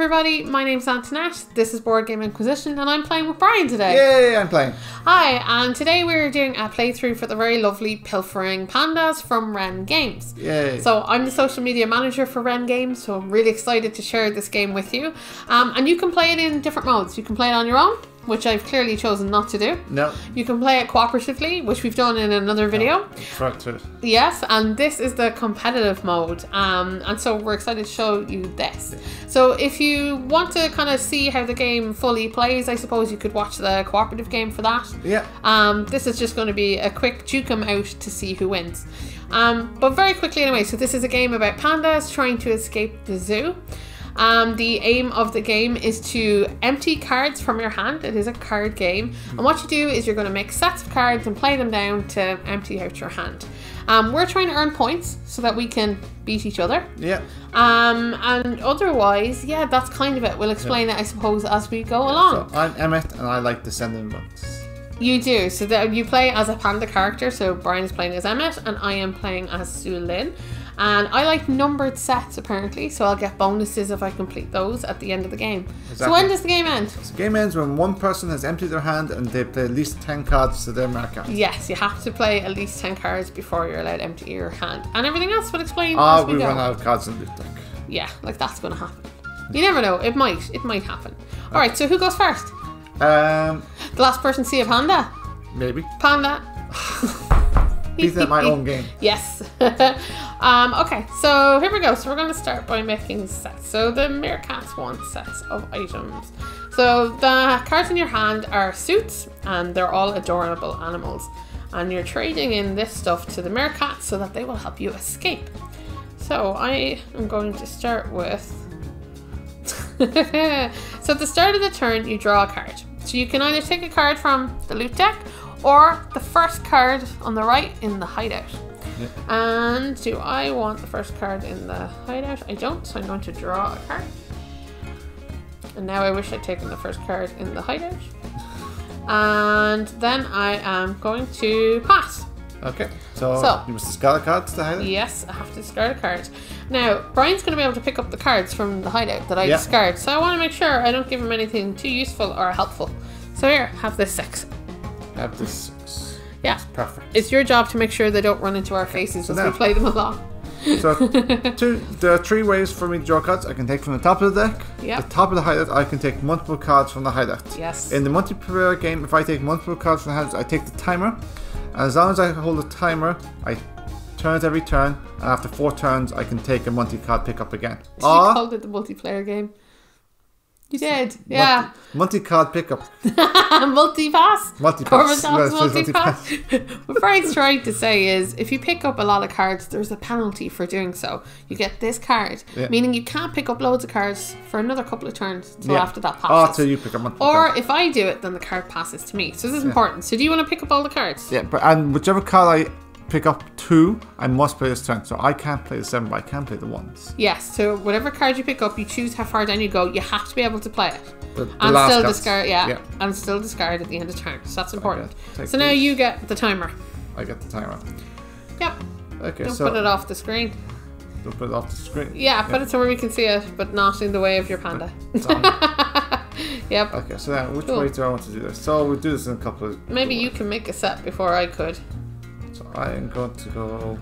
everybody, my name's Antoinette, this is Board Game Inquisition, and I'm playing with Brian today. Yay, I'm playing. Hi, and today we're doing a playthrough for the very lovely Pilfering Pandas from Wren Games. Yay. So I'm the social media manager for Wren Games, so I'm really excited to share this game with you. Um, and you can play it in different modes. You can play it on your own, which I've clearly chosen not to do. no. You can play it cooperatively, which we've done in another video. To it. Yes, and this is the competitive mode. Um, and so we're excited to show you this. So if you want to kind of see how the game fully plays, I suppose you could watch the cooperative game for that. Yeah. Um, this is just going to be a quick juke 'em out to see who wins. Um, but very quickly anyway, so this is a game about pandas trying to escape the zoo. Um, the aim of the game is to empty cards from your hand. It is a card game. And what you do is you're going to make sets of cards and play them down to empty out your hand. Um, we're trying to earn points so that we can beat each other. Yeah. Um, and otherwise, yeah, that's kind of it. We'll explain it, I suppose, as we go along. So I'm Emmett and I like descending books. You do. So that you play as a panda character. So Brian is playing as Emmett, and I am playing as Sue Lin. And I like numbered sets apparently, so I'll get bonuses if I complete those at the end of the game. So when does the game end? So game ends when one person has emptied their hand and they play at least 10 cards to their marker. Yes, you have to play at least ten cards before you're allowed to empty your hand, and everything else will explain Ah, as we, we run out of cards in the deck. Yeah, like that's going to happen. You never know. It might. It might happen. All right. So who goes first? Um, The last person see a panda. maybe. Panda. Beating at my own game. Yes. um, okay, so here we go. So we're going to start by making sets. So the meerkats want sets of items. So the cards in your hand are suits, and they're all adorable animals. And you're trading in this stuff to the meerkats so that they will help you escape. So I am going to start with. so at the start of the turn, you draw a card. So you can either take a card from the loot deck or the first card on the right in the hideout. Yeah. And do I want the first card in the hideout? I don't, so I'm going to draw a card. And now I wish I'd taken the first card in the hideout. And then I am going to pass. Okay. So, So- you must discard a card to highlight? Yes, I have to discard a card. Now, Brian's going to be able to pick up the cards from the hideout that I Yeah. discard, so I want to make sure I don't give him anything too useful or helpful. So here, have this six. Have this six. Yeah. Perfect. It's your job to make sure they don't run into our faces as now- we play them along. So, two, there are three ways for me to draw cards. I can take from the top of the deck, Yep. the top of the hideout, I can take multiple cards from the hideout. Yes. In the multiplayer game, if I take multiple cards from the hideout, I take the timer. And as long as I hold the timer, I turn it every turn, and after four turns, I can take a multi card pickup again. Did you called it the multiplayer game? You did, yeah. multi card pickup. Multi-pass. Multi-pass. Corbin Yes, Dobbs multi-pass. what Frank's trying to say is, if you pick up a lot of cards, there's a penalty for doing so. You get this card, Yeah. meaning you can't pick up loads of cards for another couple of turns till Yeah. after that oh, Or passes. till you pick up multiple or if I do it, then the card passes to me. So this is important. So do you want to pick up all the cards? Yeah, but and whichever card I pick up two, I must play this turn. So I can't play the seven, but I can play the ones. Yes. So whatever card you pick up, you choose how far down you go. You have to be able to play it. The, the and still cards. discard, yeah, Yeah. and still discard at the end of turn. So that's important. so now these. you get the timer. I get the timer. Yep. Okay, Don't so put it off the screen. don't put it off the screen. Yeah, put it somewhere we can see it, but not in the way of your panda. It's on. yep. okay, so now which Cool. way do I want to do this? So we'll do this in a couple of. Maybe you can make a set before I could. So I am going to go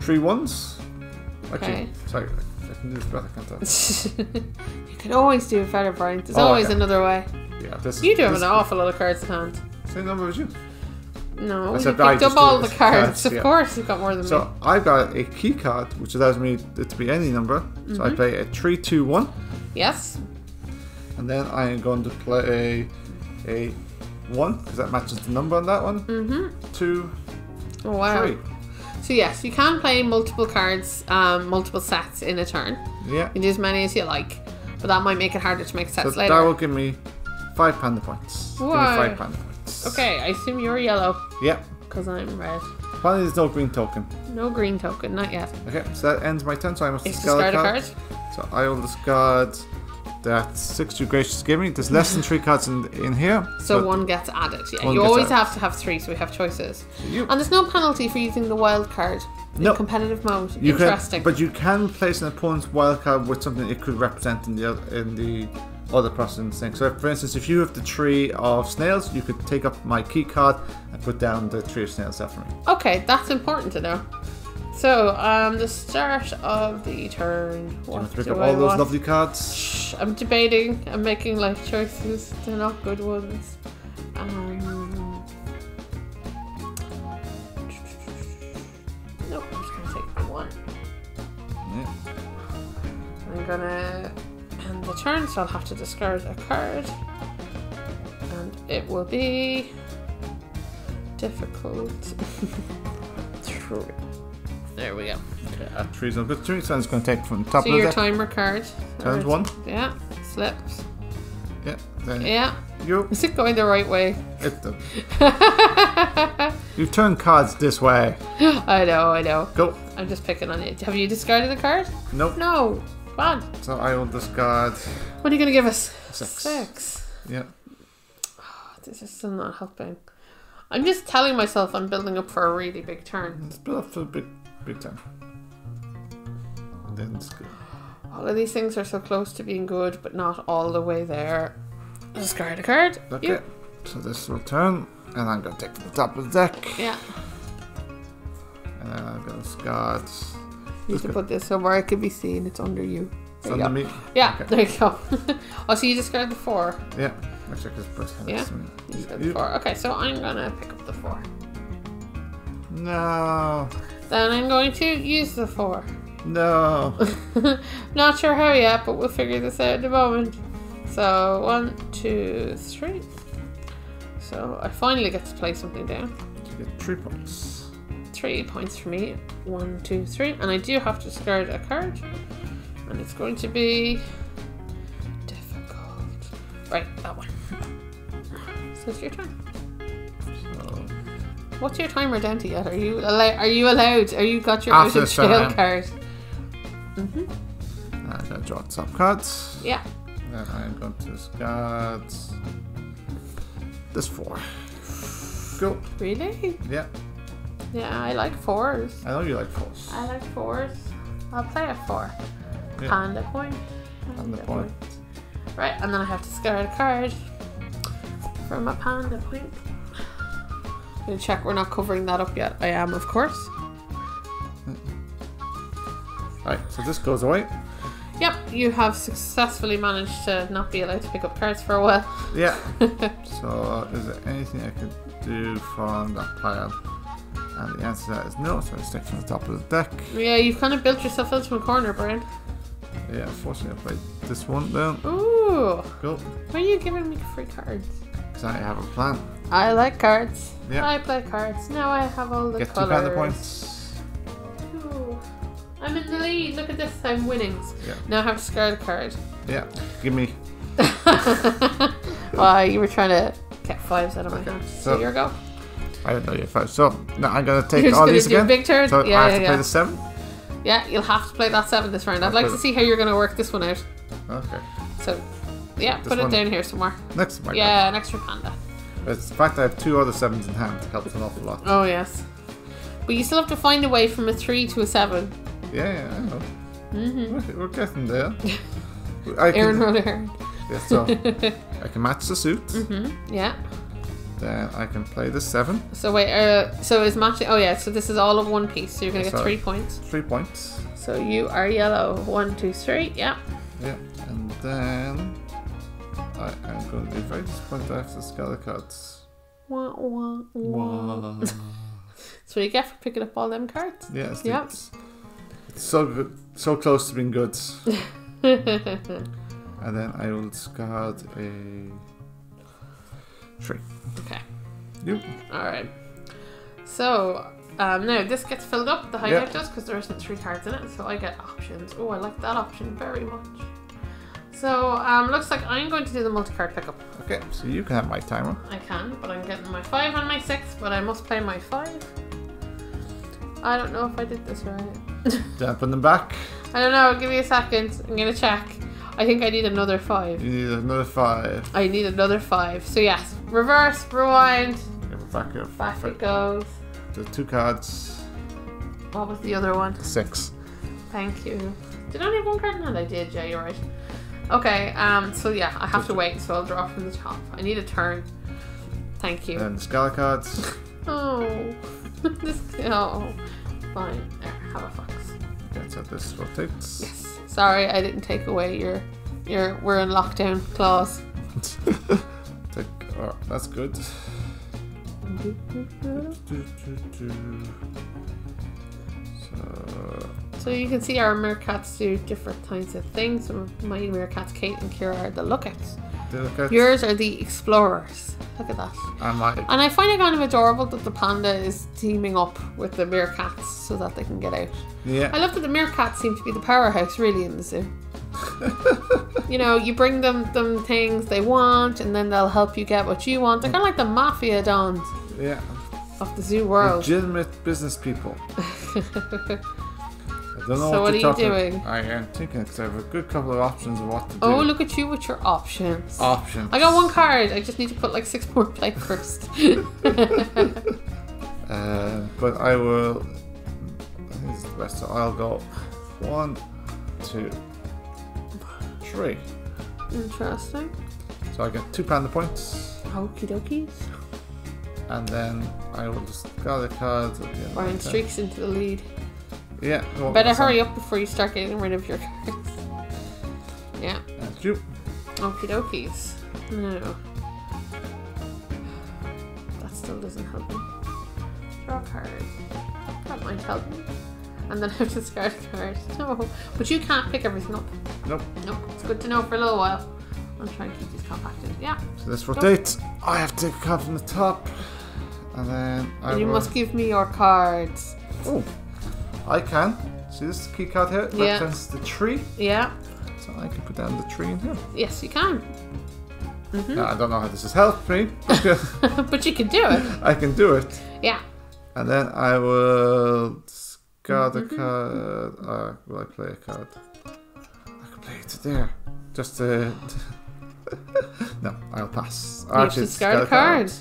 three ones. Actually, Okay. sorry, I can do this better, can't I? you can always do better, Brian. There's Oh, always okay. another way. Yeah, this. You do have an awful lot of cards in hand. Same number as you. No, you picked I up all the cards. Of yeah. course, you've got more than me. So I've got a key card, which allows me it to be any number. So Mm-hmm. I play a three, two, one, Yes. and then I am going to play a one because that matches the number on that one. Mm-hmm. Two, Oh, wow. three. So yes, you can play multiple cards, um, multiple sets in a turn. Yeah. You can do as many as you like, but that might make it harder to make sets So later. that will give me five panda points. Give me Wow. five panda points. Okay, I assume you're yellow Yeah. because I'm red. Finally, there's no green token. No green token, not yet. Okay, so that ends my turn. So I must discard, discard a card. card. So I will discard That's six you gracious give me. There's less than three cards in in here. So one gets added. Yeah, you always added. have to have three, so we have choices. you, And there's no penalty for using the wild card in No. competitive mode. you Interesting. can, but you can place an opponent's wild card with something it could represent in the oth- in the other person's thing. So, if, for instance, if you have the tree of snails, you could take up my key card and put down the tree of snails there for me. okay, that's important to know. So, um, the start of the turn. What to pick do up I all those want? lovely cards. Shh, I'm debating. I'm making life choices. They're not good ones. Um, nope, I'm just gonna take one. Yeah. I'm gonna end the turn, so I'll have to discard a card. And it will be difficult. Three. There we go. Yeah, tree's no good. Tree sounds going to take from the top So of the your timer card. Turns one. Yeah, slips. Yeah. Then Yeah. you. Is it going the right way? It, you turn cards this way. I know, I know. Go. I'm just picking on it. Have you discarded the card? Nope. No. Come on. So I will discard What are you going to give us? six. Six. Yeah. This is still not helping. I'm just telling myself I'm building up for a really big turn. Let's build up for the big, big time. And then it's good. All of these things are so close to being good, but not all the way there. Discard a card. Okay. You- So this will turn, and I'm gonna take from the top of the deck, Yeah. and then I'm gonna discard. You need to put this somewhere it can be seen. It's under you. It's There you under go. me. Yeah, Okay. there you go. oh, so you discard the four. Yeah. Actually, I could put Yeah. next to me. You discard the four. Okay, so I'm gonna pick up the four. No. Then I'm going to use the four. No. Not sure how yet, but we'll figure this out in a moment. So one, two, three. So I finally get to play something down. you get three points. Three points for me. One, two, three. And I do have to discard a card. And it's going to be difficult. Right, that one. So it's your turn. What's your timer down to yet? Are you allow- Are you allowed? Are you got your After out of this turn, I jail card? Mm-hmm. I'm gonna draw top cards. Yeah. Then I'm going to discard this four. Go. Really? Yeah. Yeah, I like fours. I know you like fours. I like fours. I'll play a four. Yeah. Panda point. Panda point. Right, and then I have to discard a card from a panda point. Gonna check we're not covering that up yet. I am, of course. Alright, So this goes away. Yep, you have successfully managed to not be allowed to pick up cards for a while. Yeah. so is there anything I could do from that pile? And the answer to that is no. So I stick from the top of the deck. Yeah, you've kind of built yourself into a corner, Brian. Yeah. Unfortunately, I played this one down. Ooh, Cool. why are you giving me free cards? Because I have a plan. I like cards. Yeah. I play cards. Now I have all the Get two colors. panda points. Ooh. I'm in the lead. Look at this. I'm winning. Yeah. Now I have a card. Yeah. Give me. Why you were trying to get fives out of my Okay, hand. So, so- here we go. I don't know your five. So now I'm gonna take You're all gonna these do again. big turn? So Yeah, I have yeah, to yeah. play the seven. Yeah, you'll have to play that seven this round. I'd I'll like to it- see how you're going to work this one out. Okay. So, yeah, This put it down here somewhere. Next. Yeah, an extra panda. It's the fact I have two other sevens in hand helps an awful lot. Oh yes, but you still have to find a way from a three to a seven. Yeah, yeah, I know. Mm-hmm. We're, getting there. I can, Aaron wrote Aaron. yeah, so I can match the suit. Mm-hmm. Yeah. Then I can play the seven. So wait, uh, so is matching? Oh yeah, so this is all of one piece. So you're gonna get Sorry. three points. Three points. So you are yellow. One, two, three. Yeah. Yeah. And then I am going to be very disappointed I have to discard the cards. Wah, wah, wah. Wow. So you get for picking up all them cards. yeah, it's, Yeah. it's, it's so good, so close to being good. And then I will discard a tree. Okay. You. All right. So um, now this gets filled up. The hideout does because there isn't three cards in it. So I get options. Oh, I like that option very much. So um, looks like I'm going to do the multi-card pickup. Okay, so you can have my timer. I can, but I'm getting my five and my six. But I must play my five. I don't know if I did this right. Put them back. I don't know. Give me a second. I'm gonna check. I think I need another five. You need another five. I need another five. So yes, reverse, rewind, back here. back it goes. The two cards. What was the other one? Six. Thank you. Did I only have one card hand? I did, yeah, you're right. Okay, um, so yeah, I have to wait, so I'll draw from the top. I need a turn. Thank you. And the Scala cards. Oh. this, oh. Fine. There, have a fox. Okay, so this rotates. Yes. Sorry, I didn't take away your, your, we're in lockdown clause. Take, oh, that's good. So, So you can see our meerkats do different kinds of things. Some of my meerkats, Kate and Kira, are the lookouts. do look at Yours are the explorers. Look at that. and my And I find it kind of adorable that the panda is teaming up with the meerkats so that they can get out. Yeah. I love that the meerkats seem to be the powerhouse really in the zoo. you know, you bring them them things they want and then they'll help you get what you want. They're kind of like the mafia dons Yeah. of the zoo world. Legitimate business people. I don't know So what to are you doing? I am thinking because I have a good couple of options of what to do. oh, look at you with your options. Options. I got one card. I just need to put like six more play first. Uh, but I will. I think this is the best. So I'll go one, two, three. Interesting. So I get two panda points, Okie dokies. and then I will just got a card. At the end of my Brian streaks into the lead. Yeah. no, Better hurry up before you start getting rid of your cards. Yeah. Thank you. Okie dokies. No. That still doesn't help me. Draw a card. That might help me. And then I have to discard a card. No. But you can't pick everything up. Nope. Nope. It's good to know for a little while. I'm trying to keep these compacted. Yeah. So this rotates. I have to take a card from the top, and then I And you will. must give me your cards. Oh, I can. See this key card here? It Yeah. represents the tree. Yeah. So I can put down the tree in here. Yes, you can. Now, I don't know how this has helped me. but you can do it. I can do it. Yeah. And then I will discard Mm-hmm. a card. Uh, will I play a card? I can play it there. Just to. no, I'll pass. You to discard a card.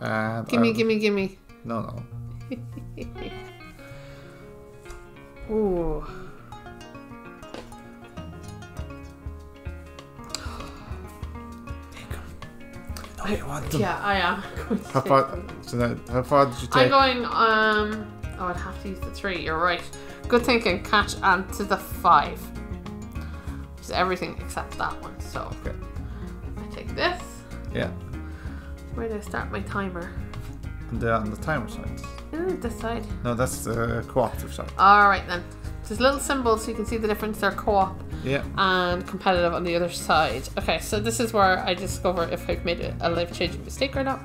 And Gimme, gimme, gimme. No, no. Ooh. No, you want them. Yeah, I am. How far? So now, how far did you take? I'm take? going, um, oh, I'd have to use the three. You're right. Good thinking. Catch and to the five. Which is everything except that one. So Okay. I take this. Yeah. Where do I start my timer? And they're on the timer side. Ooh, this side. No, that's the cooperative side. Alright then. There's little symbols so you can see the difference. They're co-op Yeah. and competitive on the other side. Okay, so this is where I discover if I've made a, a life-changing mistake or not.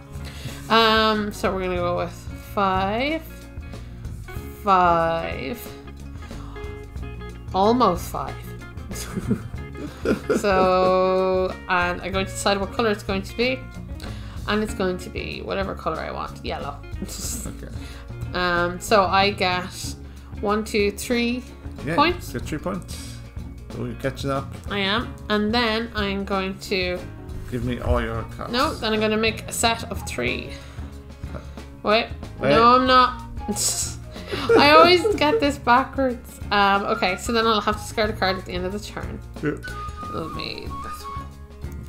Um, so we're gonna go with five, five, almost five. so, and I'm going to decide what color it's going to be, and it's going to be whatever color I want, yellow. Okay. um, so I get one, two, three Yeah. Points? Get three points. So you're catching up. I am, and then I'm going to Give me all your cards. no. Then I'm going to make a set of three. Wait, Wait. no, I'm not. I always get this backwards. Um, okay, so then I'll have to discard a card at the end of the turn. Yeah. It'll be this one.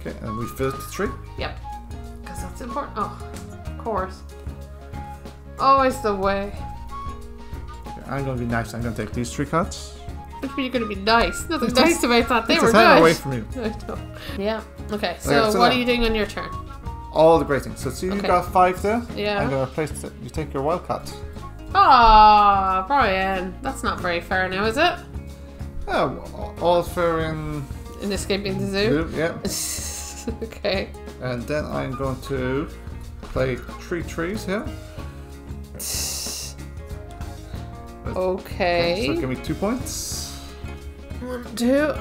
Okay, and we filled the tree. Yep, that's important. Oh, of course. Always the way. I'm gonna be nice. I'm gonna take these three cuts. Which means you're going to be nice. Nothing nice about that. They It's were a time good. away from you. Yeah. Okay. So, Okay, so what now- are you doing on your turn? All the great things. So see, you Okay. got five there. Yeah. I'm gonna place. The, you take your wild card. Ah, Brian. That's not very fair now, is it? Oh, all fair in. In escaping the zoo. Yeah. okay. And then I'm going to play three trees here. Okay. So give me two points. One, two.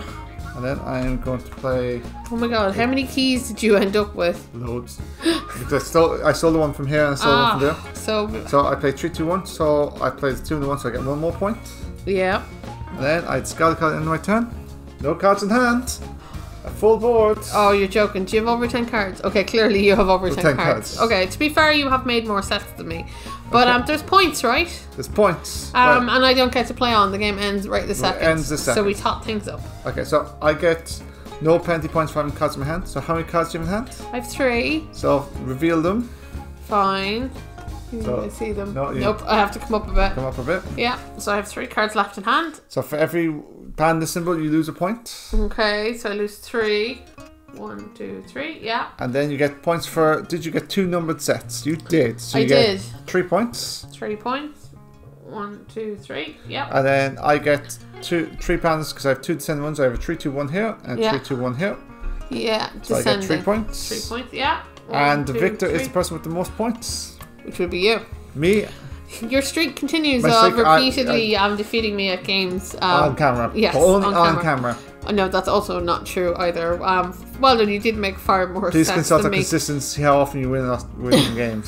And then I'm going to play Oh my god, how many keys did you end up with? loads. I stole, I stole the one from here and I stole the one from there. Ah, so So I play three, two, one. So I play the two and the one, so I get one more point. yeah. And then I discard a card in my turn. No cards in hand. A full board. Oh, you're joking. Do you have over 10 cards? Okay, clearly you have over 10, 10 cards. cards. Okay, to be fair, you have made more sets than me. But Okay. um, there's points, right? There's points. Um, Right. and I don't get to play on. The game ends right this second. ends this So we top things up. Okay, so I get no penalty points for having cards in my hand. So how many cards do you have in hand? I have three. So reveal them. Fine. You So, see them. no, you- Nope, I have to come up a bit. Come up a bit. Yeah, so I have three cards left in hand. So for every panda symbol, you lose a point. Okay, so I lose three. One, two, three. Yeah, And then you get points for. Did you get two numbered sets? You did. So I you get did. three points. Three points. One, two, three. Yeah. And then I get two, three pandas because I have two descending ones. I have a three, two, one here, and Yeah. three, two, one here. Yeah, So I get three points. Three points, yeah. One, And the victor is the person with the most points. Which would be you. Me Your streak continues My of streak, I- repeatedly um, defeating me at games. Um, on camera. yes, only on on, camera. camera. uh, No, that's also not true either. Um, well, then you did make far more Please sets consult our me. consistency how often you win, win games.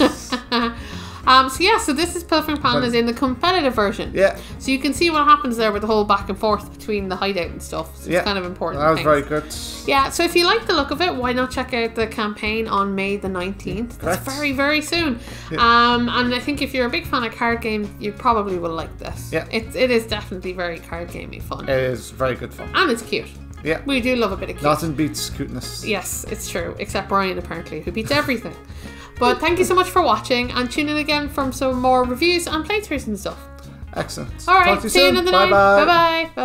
Um, so yeah, so this is Pilfering Pandas in the competitive version. yeah, So you can see what happens there with the whole back and forth between the hideout and stuff. So Yeah. it's kind of important. that was things. very good. Yeah, so if you like the look of it, why not check out the campaign on May the 19th? That's very, very soon. Yeah. Um, and I think if you're a big fan of card games, you probably will like this. Yeah. It, it is definitely very card gamey fun. It is very good fun. and it's cute. Yeah, We do love a bit of cute. nothing beats cuteness. Yes, it's true. Except Brian, apparently, who beats everything. But thank you so much for watching and tune in again for some more reviews and playthroughs and stuff. Excellent. All right, Talk to you see you soon. another Bye night. bye. Bye bye.